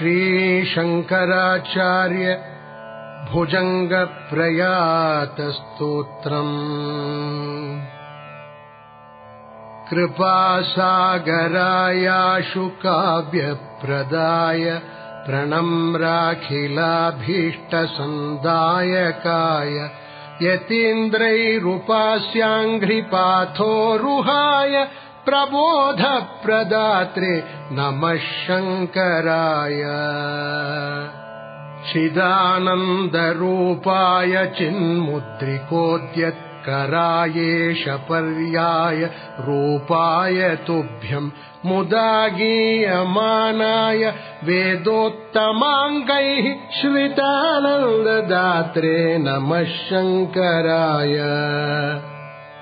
श्रीशङ्कराचार्य भुजङ्गप्रयातस्तोत्रम्। कृपासागरायाशु काव्यप्रदाय प्रणम्राखिलाभीष्टसन्दायकाय यतीन्द्रैरुपास्याङ्घ्रिपाथोरुहाय प्रबोधप्रदात्रे नमः शङ्कराय। चिदानन्दरूपाय चिन्मुद्रिकोद्यत्करायेष पर्याय रूपाय तुभ्यम् मुदा गीयमानाय वेदोत्तमाङ्गैः श्रितानन्ददात्रे नमः शङ्कराय।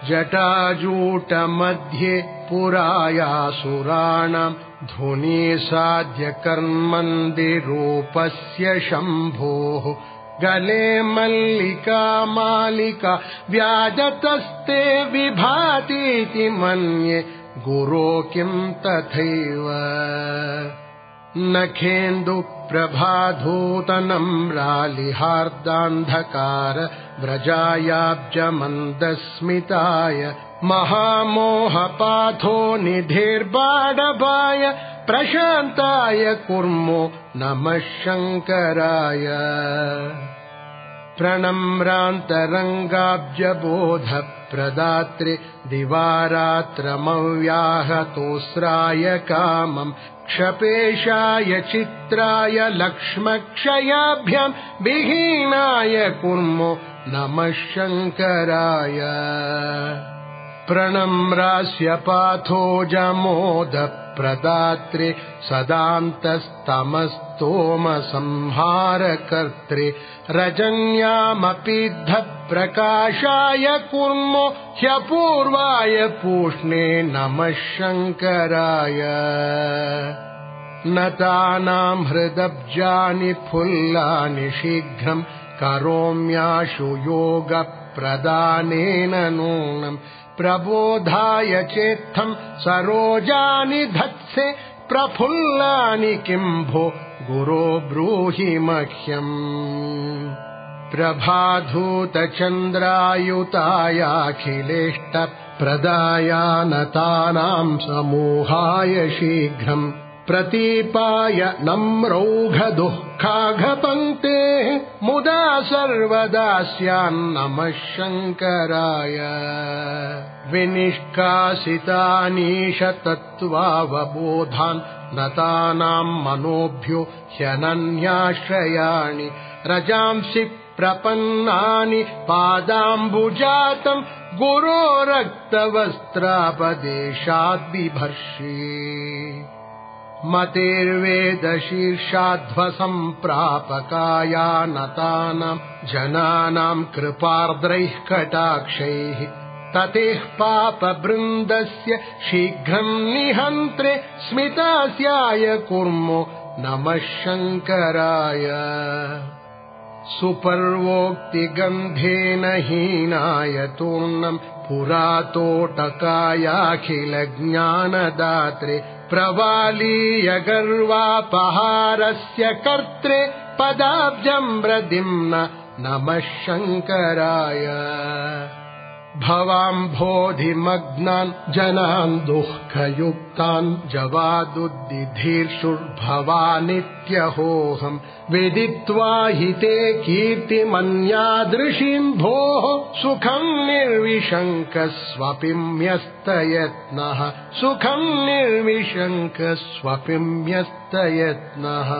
जटाजूटमध्ये पुरायासुराणाम् धुनीसाध्यकर्मन्दिरूपस्य शम्भोः। गले मल्लिका मालिका व्याजतस्ते विभातीति मन्ये गुरो किम् तथैव नखेन्दुप्रभाधूतनम् रालिहार्दान्धकार व्रजायाब्जमन्दस्मिताय महामोहपाथो निधिर्बाडभाय प्रशान्ताय कुर्मो नमः शङ्कराय प्रणम्रान्तरङ्गाब्जबोधप्रदात्रे दिवारात्रमव्याहतोस्राय कामम् क्षपेशाय चित्राय लक्ष्मक्षयाभ्याम् विहीनाय कुर्मो नमः शङ्कराय प्रणम्रास्य पाथो जमोदप्रदात्रे सदान्तस्तमस्तोमसंहारकर्त्रे रजन्यामपिद्धप्रकाशाय कुर्मो ह्यपूर्वाय पूष्णे नमः शङ्कराय। नतानाम् हृदब्जानि फुल्लानि शीघ्रम् करोम्याशु योगप्रदानेन नूनम् प्रबोधाय चेत्थम् सरोजानि धत्से प्रफुल्लानि किम् भो गुरो ब्रूहि मह्यम्। प्रभाधूतचन्द्रायुतायाखिलेष्टप्रदायानतानाम् समूहाय शीघ्रम् प्रतीपाय नम्रौघदुःखाघपङ्क्तेः मुदा सर्वदा स्यान्नमः शङ्कराय विनिष्कासितानीश तत्त्वावबोधान् नतानाम् मनोभ्यो ह्यनन्याश्रयाणि। रजांसि प्रपन्नानि पादाम्बुजातम् गुरो रक्तवस्त्रापदेशाद्बिभर्षि मतेर्वेदशीर्षाध्वसम्प्रापकायानतानाम् जनानाम् कृपार्द्रैः कटाक्षैः ततेः पापवृन्दस्य शीघ्रम् निहन्त्रे स्मितास्याय कुर्मो नमः शङ्कराय। सुपर्वोक्तिगन्धेन हीनाय तूर्णम् पुरातोटकायाखिलज्ञानदात्रे प्रवालीय गर्वापहारस्य कर्त्रे पदाब्जम्रदिम्न नमः शङ्कराय भवाम्भोधिमग्नान् जनान् दुःखयुक्तान् जवादुद्दिधीर्षुर्भवानित्यहोऽहम् विदित्वा हि ते कीर्तिमन्यादृशीम् भोः सुखम् निर्विशङ्कस्वपिम्यस्तयत्नः। सुखम् निर्विशङ्कस्वपिम्यस्तयत्नः